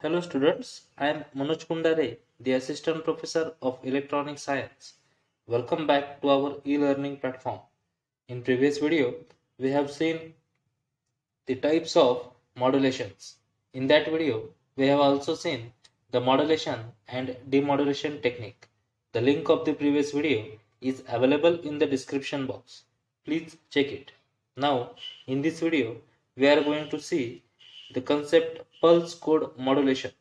Hello students, I am Manoj Kundhare, the Assistant Professor of Electronic Science. Welcome back to our e-learning platform. In previous video, we have seen the types of modulations. In that video, we have also seen the modulation and demodulation technique. The link of the previous video is available in the description box. Please check it. Now, in this video, we are going to see the concept pulse code modulation.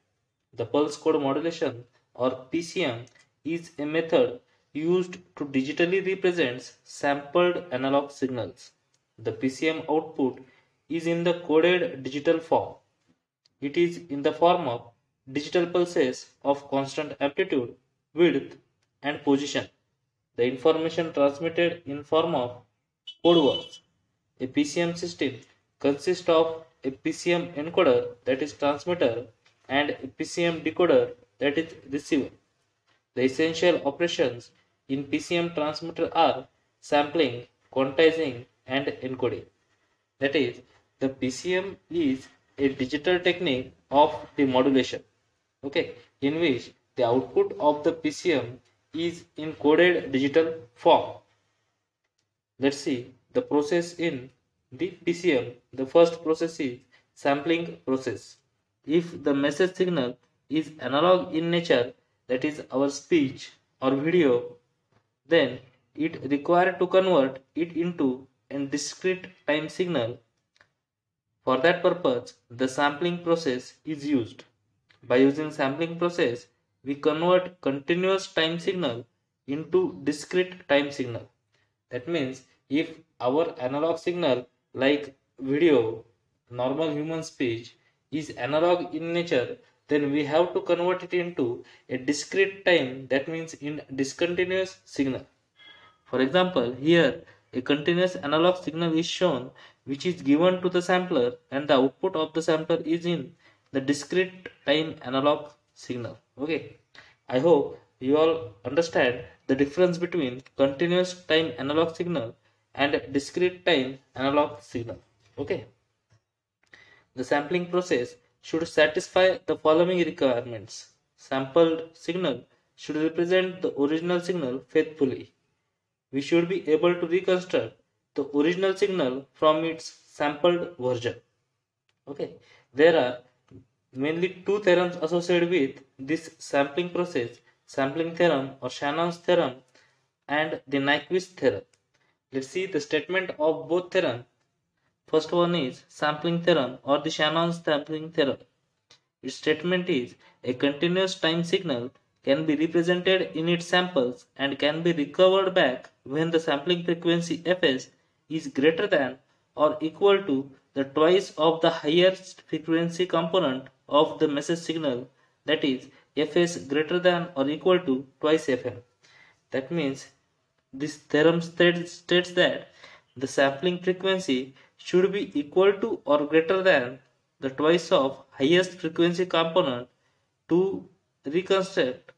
The pulse code modulation or PCM is a method used to digitally represent sampled analog signals. The PCM output is in the coded digital form. It is in the form of digital pulses of constant amplitude, width and position. The information transmitted in form of code words. A PCM system consists of a PCM encoder that is transmitter and a PCM decoder that is receiver. The essential operations in PCM transmitter are sampling, quantizing and encoding. That is, the PCM is a digital technique of the modulation okay in which the output of the PCM is encoded digital form. Let's see the process in the PCM, the first process is sampling process. If the message signal is analog in nature, that is our speech or video, then it required to convert it into a discrete time signal. For that purpose, the sampling process is used. By using sampling process, we convert continuous time signal into discrete time signal. That means if our analog signal like video, normal human speech is analog in nature, then we have to convert it into a discrete time that means in discontinuous signal. For example, here a continuous analog signal is shown which is given to the sampler and the output of the sampler is in the discrete time analog signal. Okay, I hope you all understand the difference between continuous time analog signal and discrete time analog signal. Okay. The sampling process should satisfy the following requirements. Sampled signal should represent the original signal faithfully. We should be able to reconstruct the original signal from its sampled version. Okay. There are mainly two theorems associated with this sampling process sampling theorem or Shannon's theorem and the Nyquist theorem. Let's see the statement of both theorem. First one is sampling theorem or the Shannon's sampling theorem. Its statement is a continuous time signal can be represented in its samples and can be recovered back when the sampling frequency fs is greater than or equal to the twice of the highest frequency component of the message signal that is fs greater than or equal to twice fm. That means this theorem states that the sampling frequency should be equal to or greater than the twice of highest frequency component to reconstruct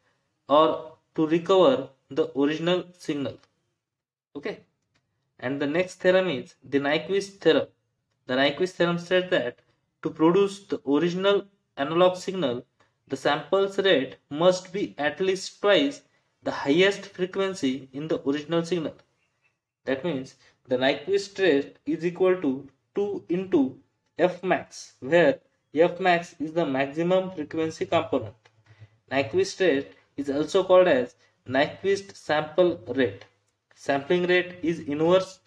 or to recover the original signal. Okay. And the next theorem is the Nyquist theorem. The Nyquist theorem states that to produce the original analog signal, the samples rate must be at least twice the highest frequency in the original signal. That means the Nyquist rate is equal to 2 into f max where f max is the maximum frequency component. Nyquist rate is also called as Nyquist sample rate. Sampling rate is inverse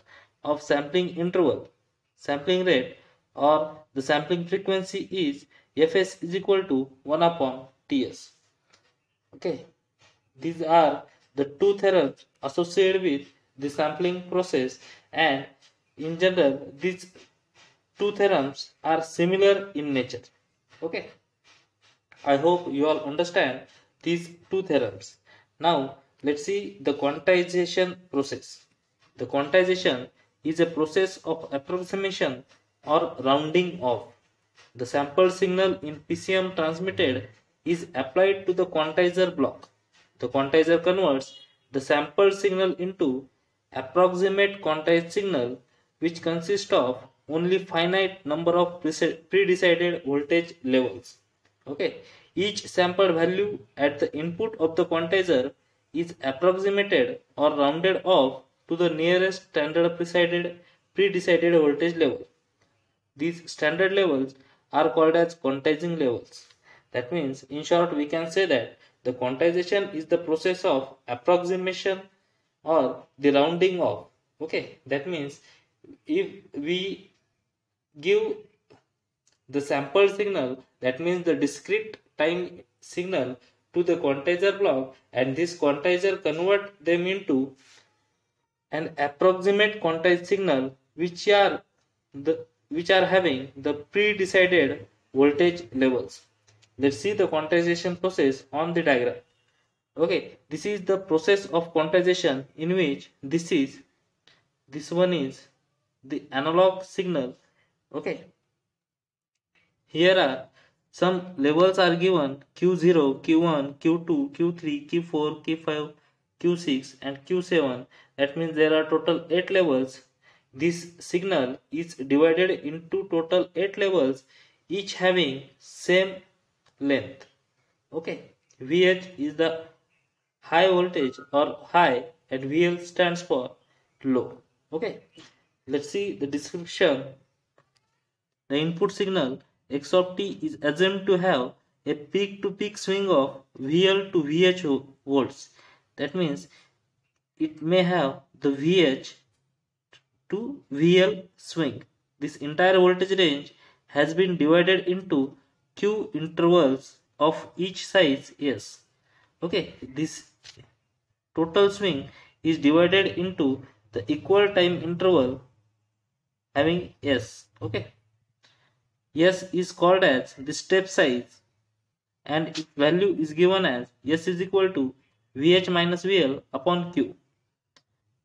of sampling interval. Sampling rate or the sampling frequency is fs is equal to 1 upon ts. Okay. These are the two theorems associated with the sampling process and in general these two theorems are similar in nature. Okay. I hope you all understand these two theorems. Now let's see the quantization process. The quantization is a process of approximation or rounding off. The sample signal in PCM transmitted is applied to the quantizer block. The quantizer converts the sample signal into approximate quantized signal which consists of only finite number of pre-decided voltage levels. Okay, each sampled value at the input of the quantizer is approximated or rounded off to the nearest standard predecided, pre-decided voltage level. These standard levels are called as quantizing levels. That means, in short, we can say that the quantization is the process of approximation or the rounding off. Okay, that means if we give the sample signal, that means the discrete time signal to the quantizer block and this quantizer convert them into an approximate quantized signal which are the which are having the pre-decided voltage levels. Let's see the quantization process on the diagram. Okay, this is the process of quantization in which this is this one is the analog signal. Okay, here are some levels are given Q0, Q1, Q2, Q3, Q4, Q5, Q6 and Q7. That means there are total 8 levels. This signal is divided into total 8 levels each having same length. Okay, VH is the high voltage or high and VL stands for low. Okay, let's see the description. The input signal x of t is assumed to have a peak to peak swing of VL to VH volts. That means it may have the VH to VL swing. This entire voltage range has been divided into Q intervals of each size S. Okay, this total swing is divided into the equal time interval having S. Okay. S is called as the step size and its value is given as S is equal to VH minus VL upon Q.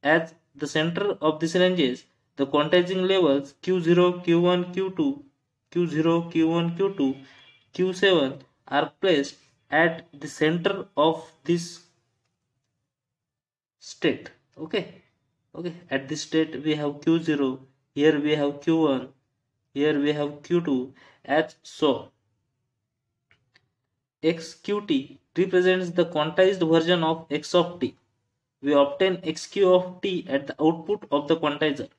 As the center of this ranges, the quantizing levels Q0, Q1, Q2, Q0, Q1, Q2, Q7 are placed at the center of this state. Okay. Okay. At this state we have Q0, here we have Q1, here we have q2 as so. xqt represents the quantized version of x of t. We obtain xq of t at the output of the quantizer.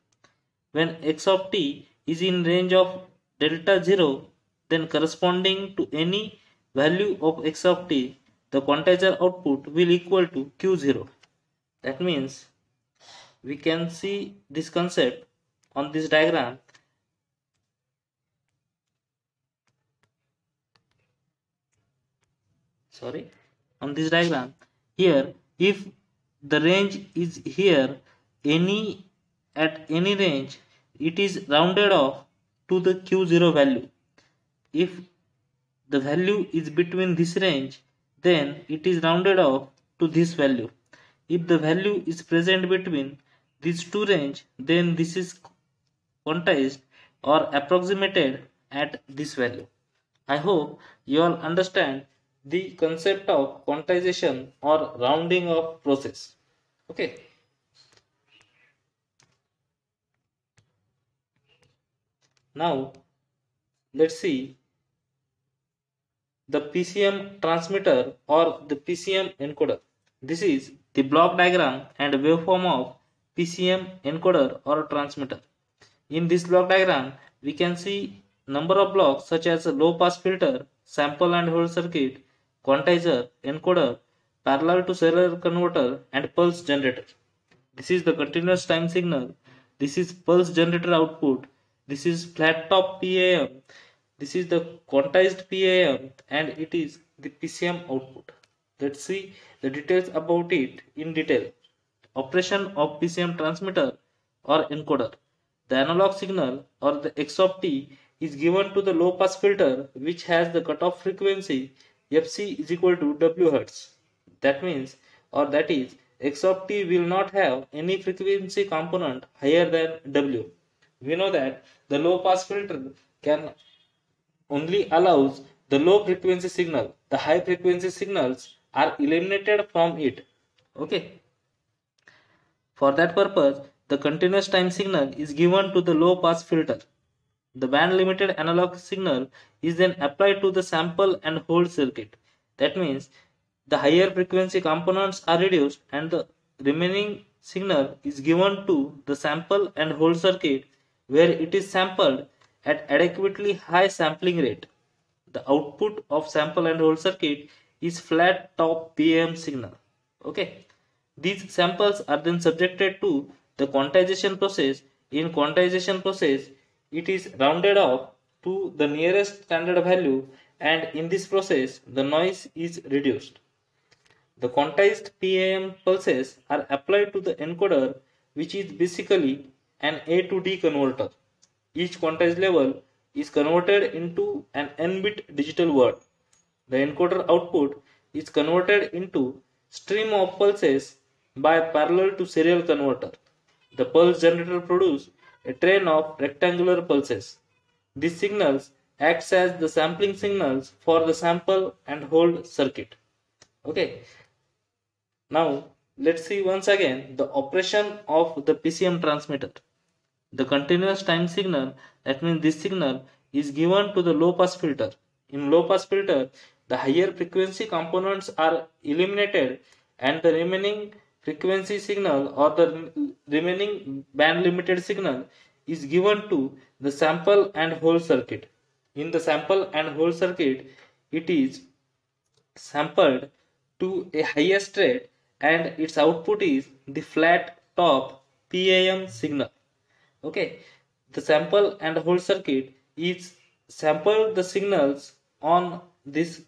When x of t is in range of delta 0, then corresponding to any value of x of t, the quantizer output will equal to q0. That means we can see this concept on this diagram sorry on this diagram here if the range is here any at any range it is rounded off to the q0 value if the value is between this range then it is rounded off to this value if the value is present between these two range then this is quantized or approximated at this value i hope you all understand the concept of quantization or rounding of process. Okay. Now, let's see the PCM transmitter or the PCM encoder. This is the block diagram and waveform of PCM encoder or transmitter. In this block diagram, we can see number of blocks such as low pass filter, sample and hold circuit, quantizer, encoder, parallel to serial converter and pulse generator. This is the continuous time signal. This is pulse generator output. This is flat top PAM. This is the quantized PAM and it is the PCM output. Let's see the details about it in detail. Operation of PCM transmitter or encoder. The analog signal or the X of t is given to the low pass filter which has the cutoff frequency fc is equal to w hertz. That means or that is x of t will not have any frequency component higher than w. We know that the low pass filter can only allows the low frequency signal. The high frequency signals are eliminated from it. Okay. For that purpose, the continuous time signal is given to the low pass filter. the band limited analog signal is then applied to the sample and hold circuit. That means the higher frequency components are reduced and the remaining signal is given to the sample and hold circuit where it is sampled at adequately high sampling rate. The output of sample and hold circuit is flat top PAM signal. Okay. These samples are then subjected to the quantization process. In quantization process, it is rounded off to the nearest standard value and in this process the noise is reduced. The quantized PAM pulses are applied to the encoder which is basically an A to D converter. Each quantized level is converted into an n-bit digital word. The encoder output is converted into stream of pulses by parallel to serial converter. The pulse generator produces a train of rectangular pulses. These signals acts as the sampling signals for the sample and hold circuit. Okay. Now let's see once again the operation of the PCM transmitter. The continuous time signal that means this signal is given to the low pass filter. In low pass filter the higher frequency components are eliminated and the remaining frequency signal or the remaining band limited signal is given to the sample and hold circuit. In the sample and hold circuit, it is sampled to a highest rate and its output is the flat top PAM signal. Okay, the sample and hold circuit is sample the signals on this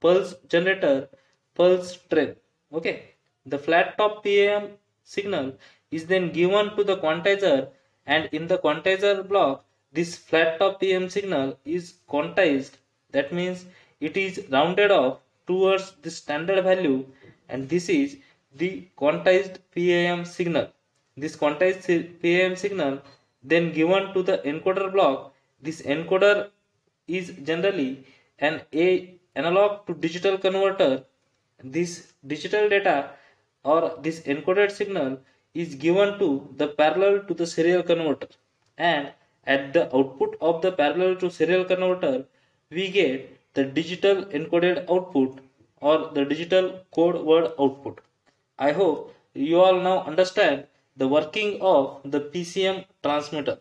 pulse generator pulse train. Okay, the flat top PAM signal is then given to the quantizer and in the quantizer block this flat top PAM signal is quantized that means it is rounded off towards the standard value and this is the quantized PAM signal. This quantized PAM signal then given to the encoder block. This encoder is generally an A analog to digital converter. This digital data or this encoded signal is given to the parallel to the serial converter and at the output of the parallel to serial converter we get the digital encoded output or the digital code word output. I hope you all now understand the working of the PCM transmitter.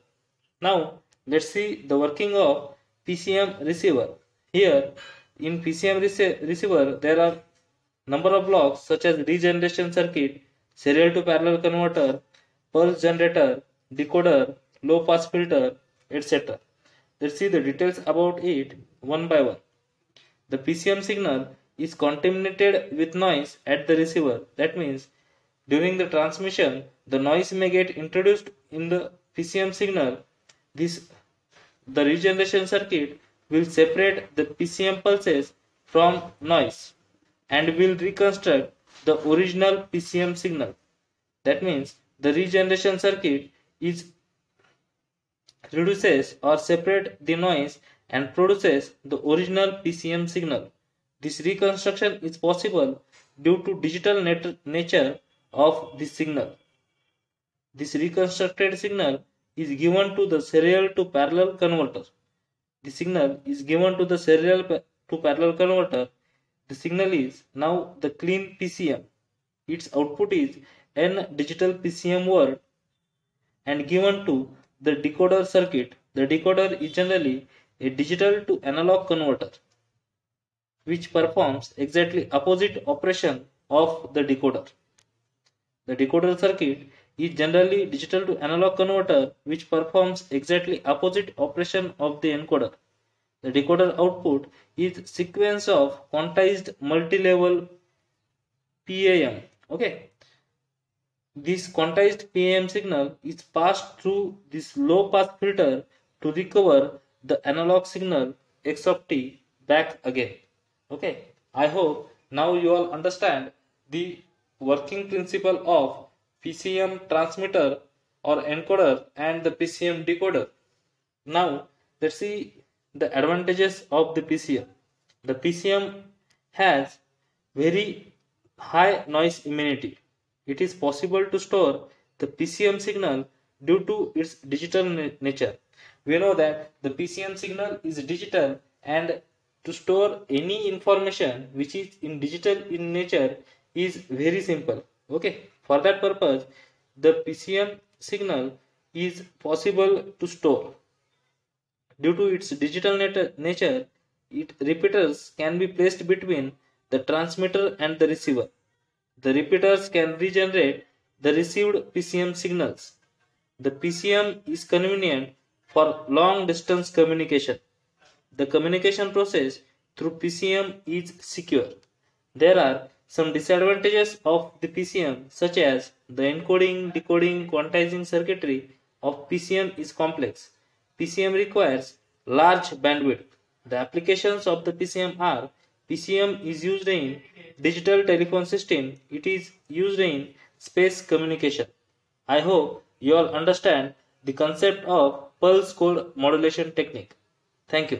Now let's see the working of PCM receiver. Here in PCM receiver there are Number of blocks such as regeneration circuit, serial to parallel converter, pulse generator, decoder, low pass filter, etc. Let's see the details about it one by one. The PCM signal is contaminated with noise at the receiver. That means during the transmission, the noise may get introduced in the PCM signal. This the regeneration circuit will separate the PCM pulses from noise and will reconstruct the original PCM signal. That means the regeneration circuit is reduces or separate the noise and produces the original PCM signal. This reconstruction is possible due to digital nature of the signal. This reconstructed signal is given to the serial to parallel converter. The signal is given to the serial to parallel converter the signal is now the clean PCM. Its output is n digital PCM word and given to the decoder circuit. The decoder is generally a digital to analog converter which performs exactly opposite operation of the decoder. The decoder circuit is generally digital to analog converter which performs exactly opposite operation of the encoder. The decoder output is sequence of quantized multi-level PAM. Okay. This quantized PAM signal is passed through this low pass filter to recover the analog signal x of t back again. Okay. I hope now you all understand the working principle of PCM transmitter or encoder and the PCM decoder. Now let's see the advantages of the PCM. The PCM has very high noise immunity. It is possible to store the PCM signal due to its digital nature. we know that the PCM signal is digital and to store any information which is in digital in nature is very simple. Okay? For that purpose the PCM signal is possible to store. Due to its digital nature it repeaters can be placed between the transmitter and the receiver. The repeaters can regenerate the received PCM signals. The PCM is convenient for long distance communication. The communication process through PCM is secure. There are some disadvantages of the PCM such as the encoding, decoding, quantizing circuitry of PCM is complex. PCM requires large bandwidth. The applications of the PCM are PCM is used in digital telephone system. It is used in space communication. I hope you all understand the concept of pulse code modulation technique. Thank you.